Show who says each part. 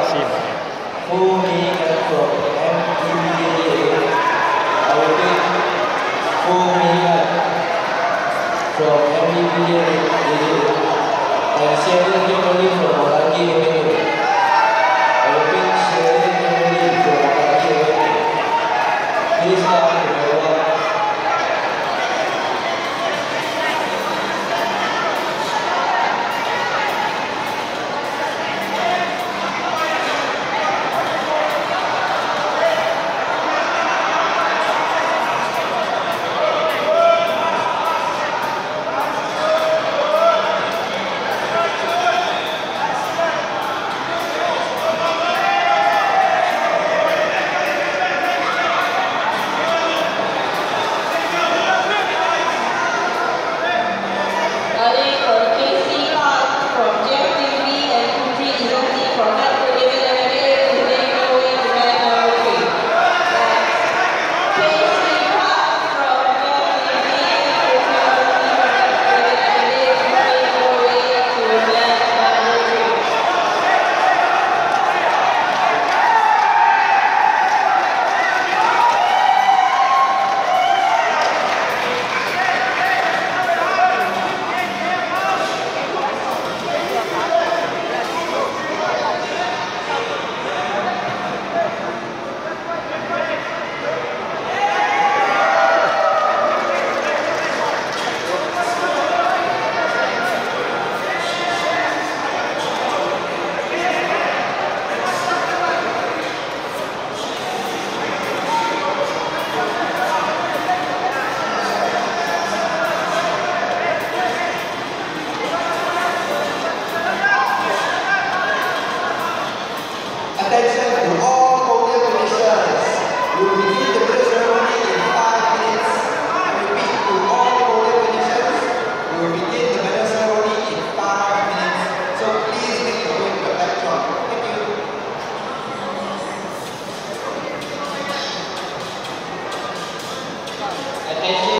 Speaker 1: チームに。